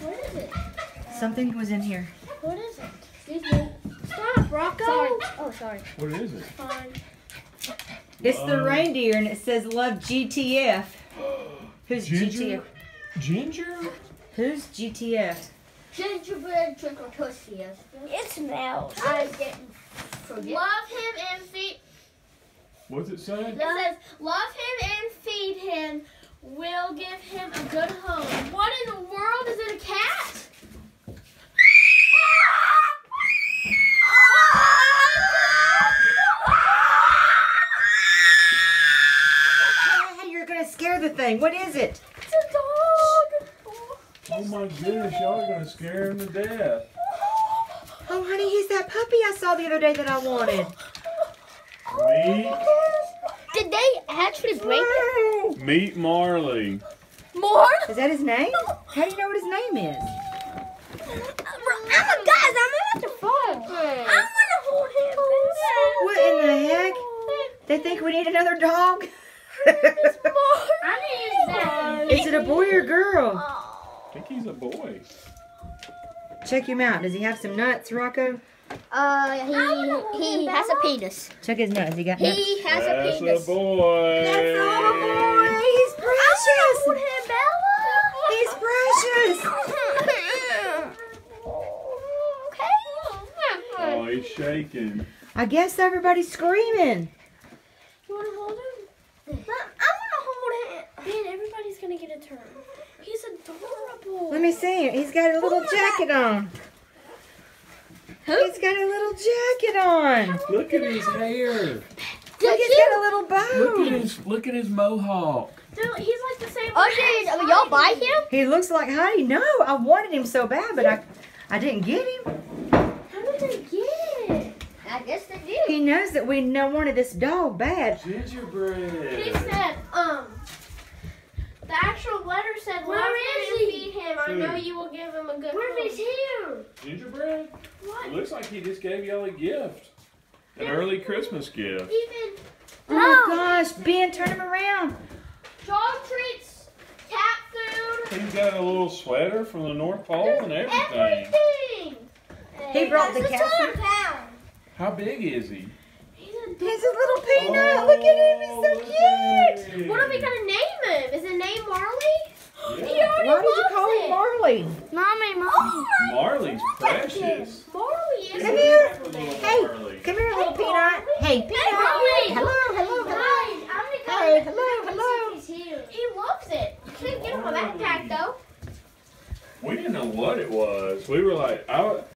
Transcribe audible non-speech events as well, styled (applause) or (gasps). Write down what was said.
What is it? Something was in here. What is it? Excuse me. Stop, Rocco. Sorry. Oh, sorry. What is it? Fine. It's the um, reindeer and it says love GTF. (gasps) Who's Ginger? GTF? Ginger? Who's GTF? Gingerbread trickle toasties. It smells. I didn't forget. Love him and feed. What's it say? It says, love him and feed him. We'll give him a good home. What in the world is it? A cat? Hey, you're gonna scare the thing. What is it? It's a dog. Oh, oh my goodness, y'all are gonna scare him to death. Oh, honey, he's that puppy I saw the other day that I wanted. Meet, oh, Did they actually bring it? meet Marley. More? Is that his name? How do you know what his name is? I'm a guys. I'm about to fall. I want to hold him. What in the heck? They think we need another dog? (laughs) I need that. is it a boy or girl? I think he's a boy. Check him out. Does he have some nuts, Rocco? Uh, he he has a penis. Check his nuts. He got nuts. He has a That's penis. a boy. That's a boy. He's precious. him, Bella. He's precious. okay. Oh, he's shaking. I guess everybody's screaming. You want to hold him? I want to hold him. Man, everybody's going to get a turn. He's adorable. Let me see him. He's got a little jacket on. He's got a little jacket on. Look at his hair. Look, he's got a little Look at his look at his mohawk. Dude, he's like the same. Oh, did y'all buy him? He looks like Heidi. No, I wanted him so bad, but I, I didn't get him. How did they get it? I guess they did. He knows that we no wanted this dog bad. Gingerbread. He said, um, the actual letter said, Where love is him and he? feed him. I know you will give him a good Where home. is here? Gingerbread? What? It looks like he just gave y'all a gift. An early Christmas gift. Even Oh my gosh, Ben, turn him around. dog treats, cat food, He's got a little sweater from the North Pole and everything. everything. He brought the cat food. Pound. How big is he? He's a He's a little peanut. Look at him. He's so Oh, cute. What are we gonna name him? Is it name Marley? He already Why did you call it. him Marley? Mommy, mommy. Oh, Marley's precious. Marley is Come here. Hey, come here, little peanut. Hey, peanut. Marley. Hello, hello, hello. Hi, I'm gonna go. Hey, hello, hello. He's here. He loves it. You couldn't get him a backpack though. We didn't know what it was. We were like, I,